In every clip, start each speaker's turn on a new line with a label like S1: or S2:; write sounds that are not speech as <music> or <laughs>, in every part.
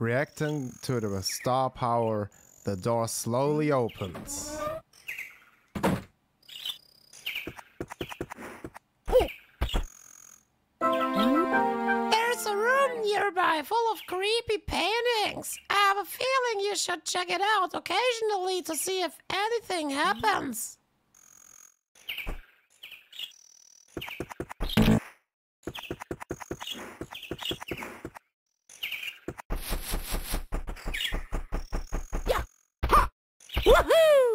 S1: Reacting to the star power, the door slowly opens.
S2: There's a room nearby full of creepy paintings. I have a feeling you should check it out occasionally to see if anything happens. Woohoo!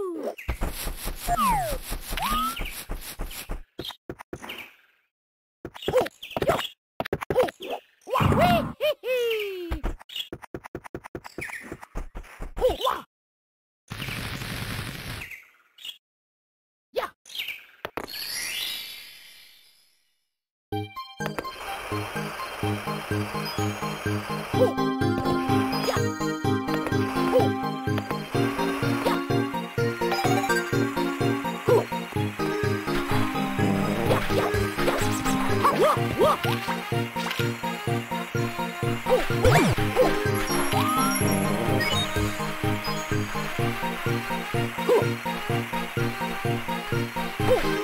S2: Oh.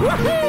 S1: You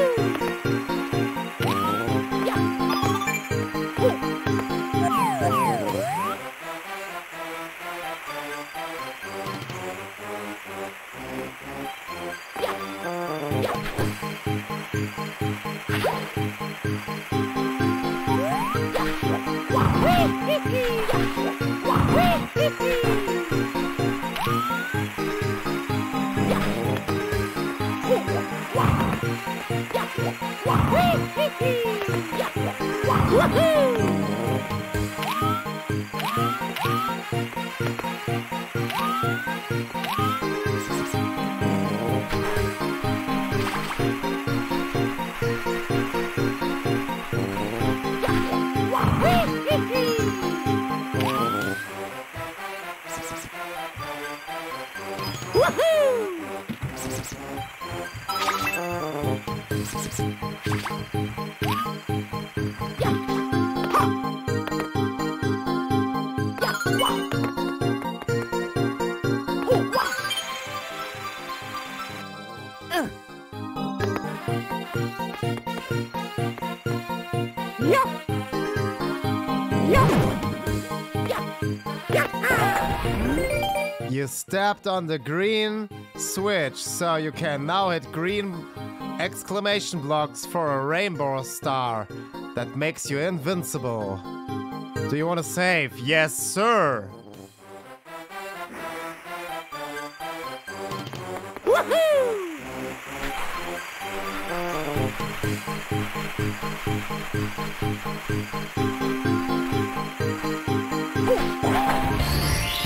S1: stepped on the green switch, so you can now hit green exclamation blocks for a rainbow star that makes you invincible. Do you want to save? Yes, sir.
S2: I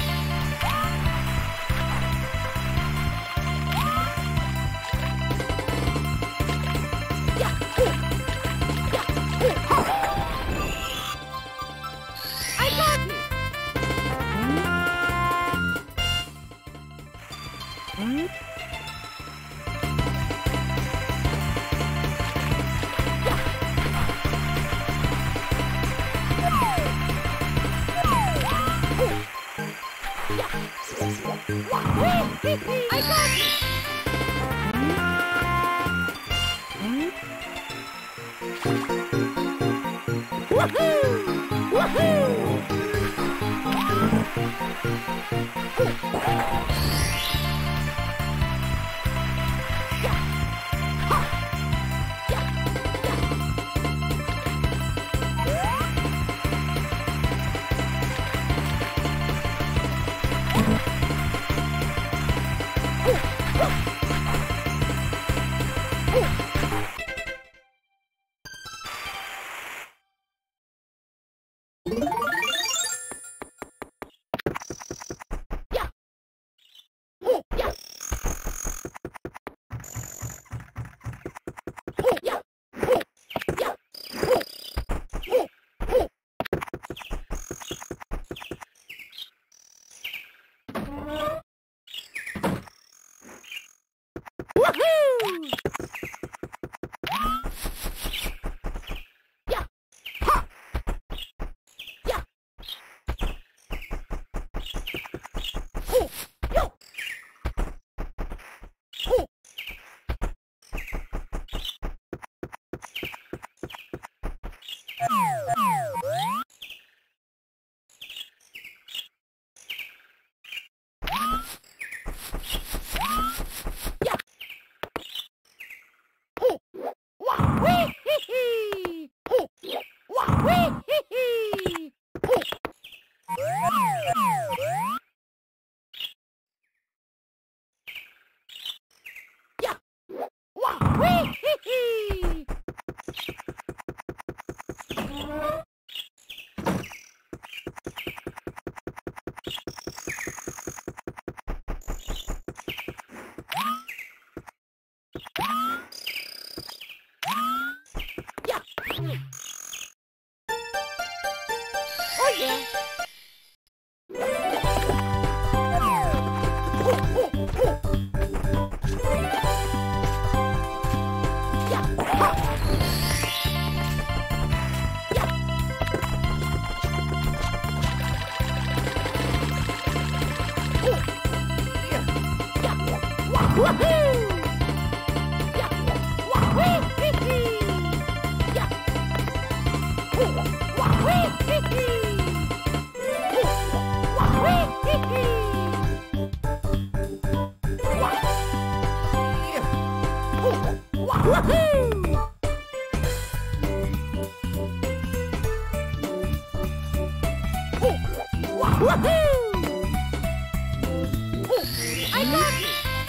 S2: Yeah.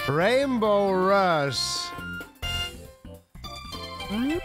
S2: Rainbow Rush. Hmm?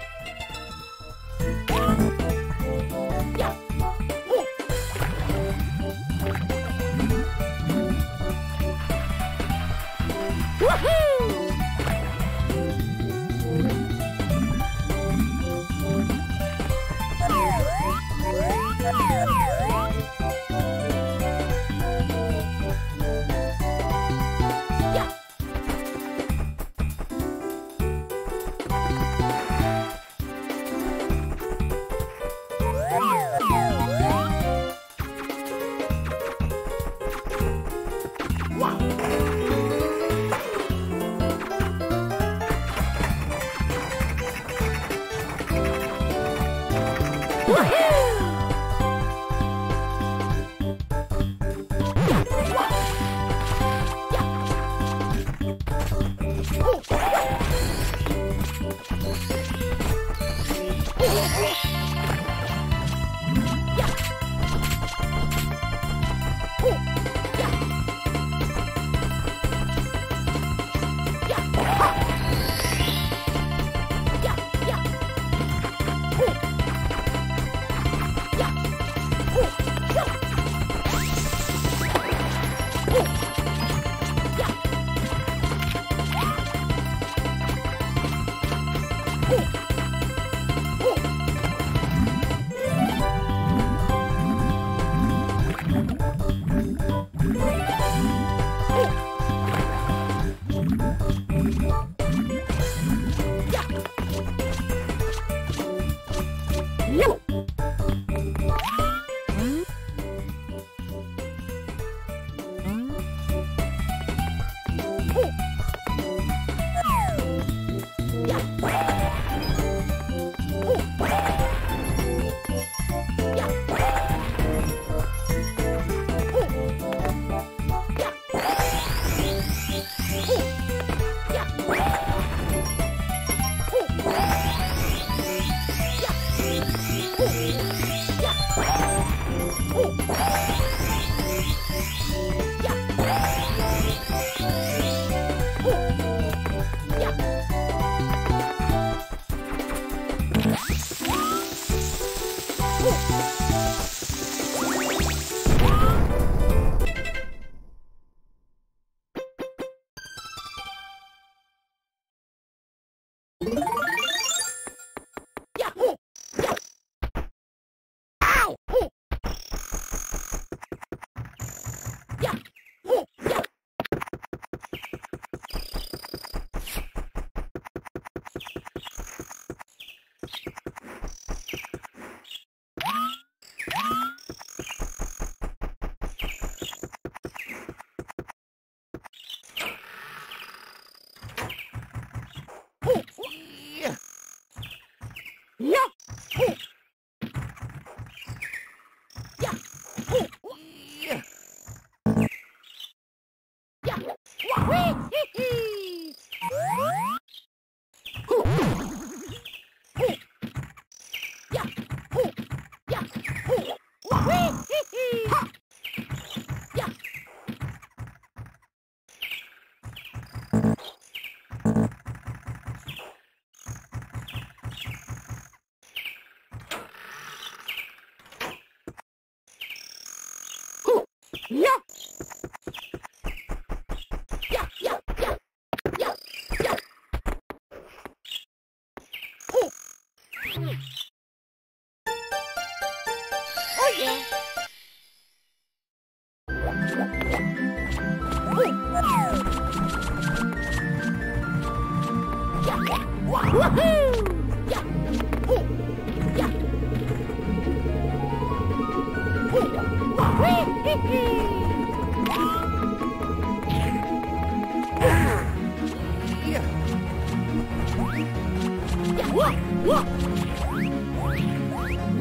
S2: Woohoo!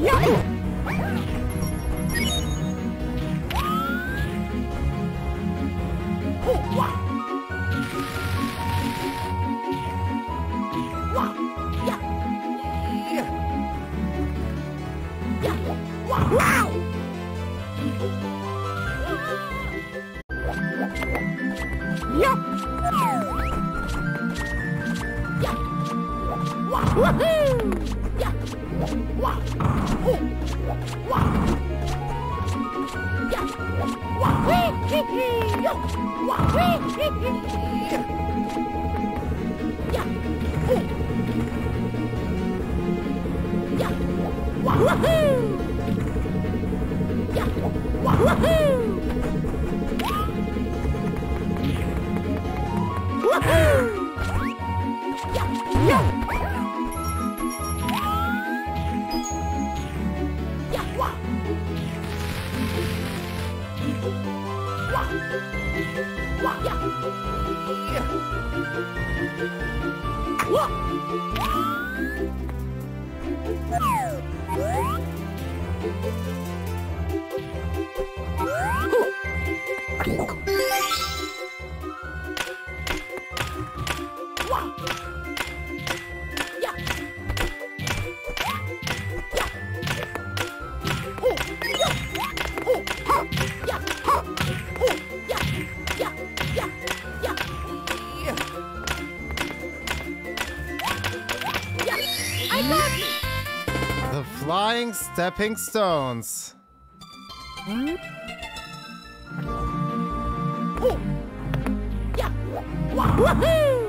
S1: やっ The Flying Stepping Stones.
S2: Woohoo!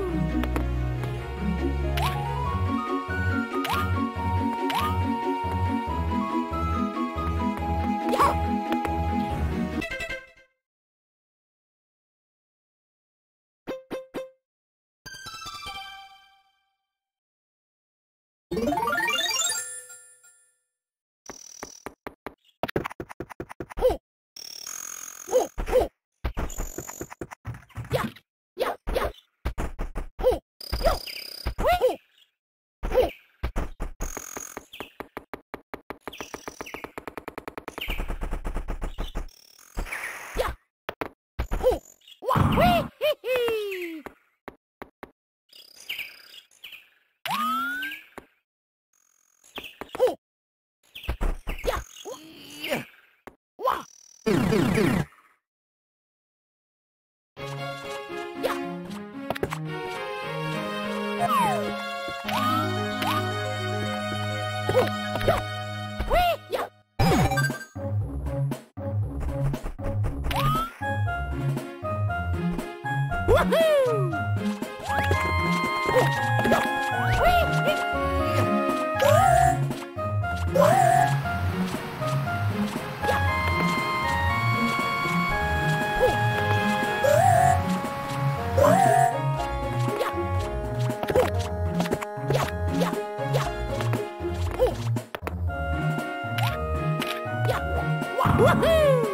S2: Woohoo!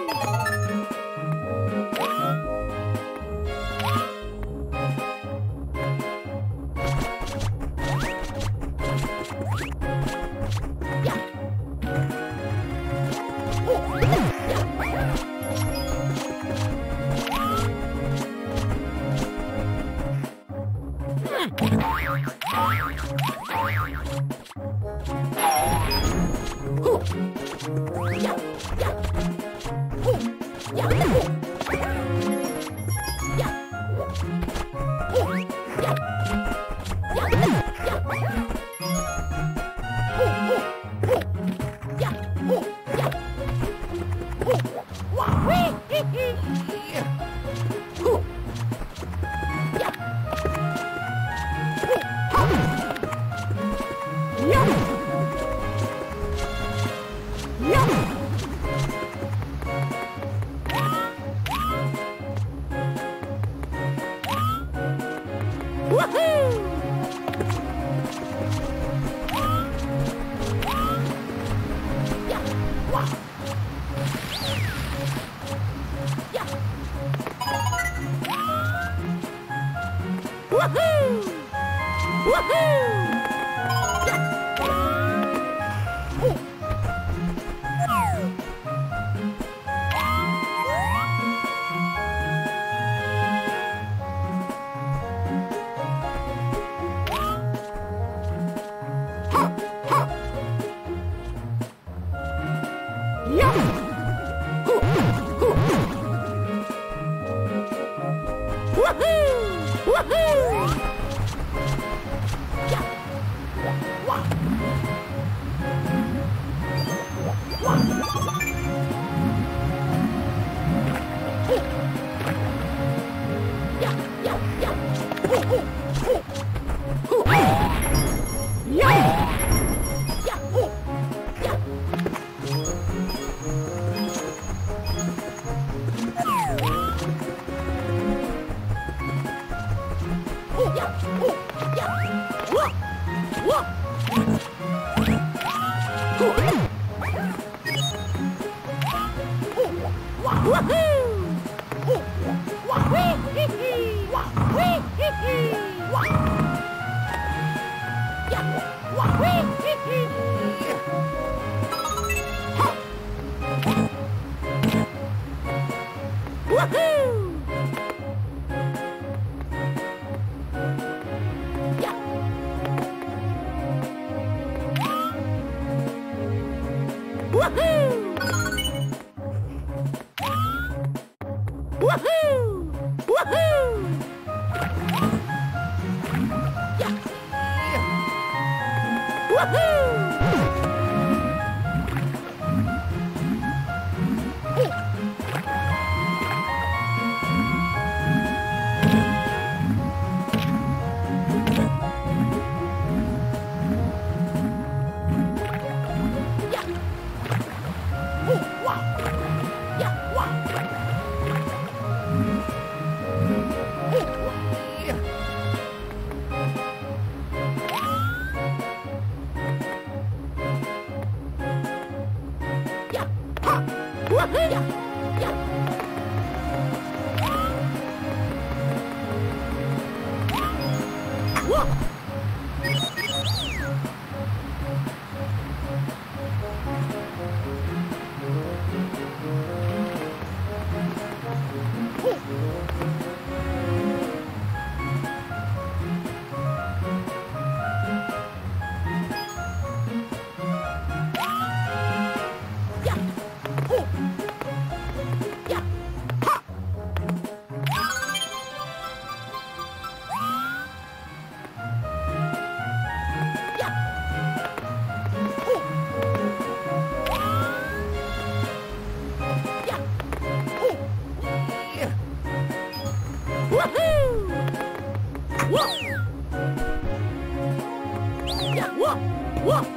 S2: Woohoo! Woohoo! Yahoo! <laughs> 哈多吃哇哇哇！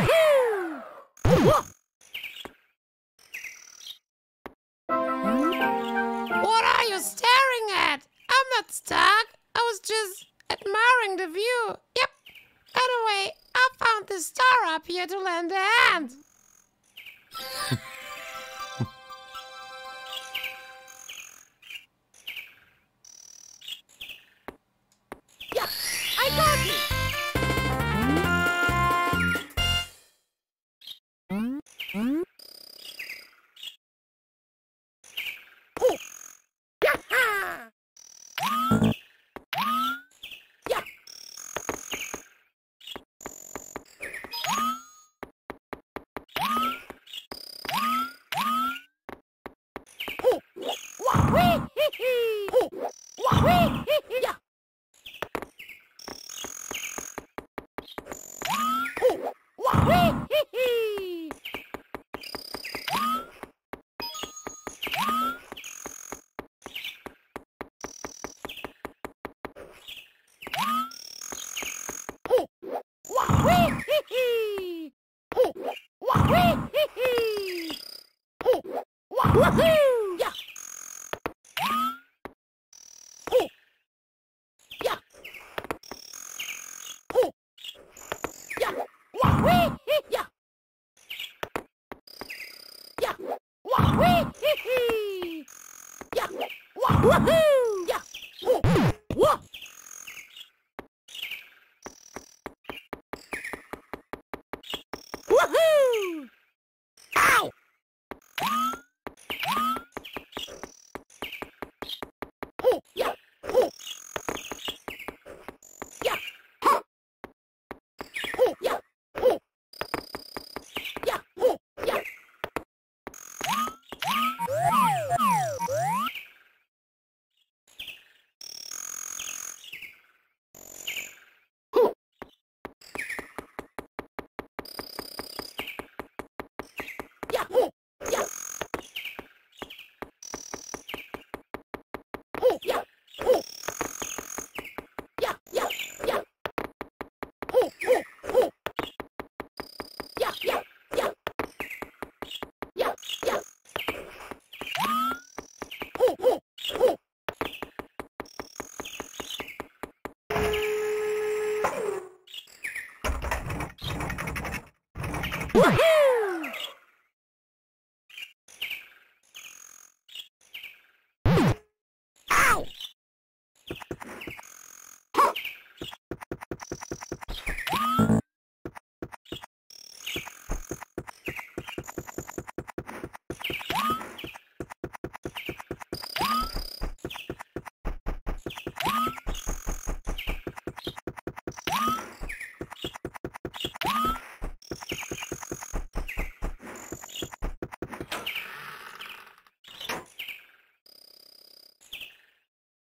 S2: Woohoo! Woohoo!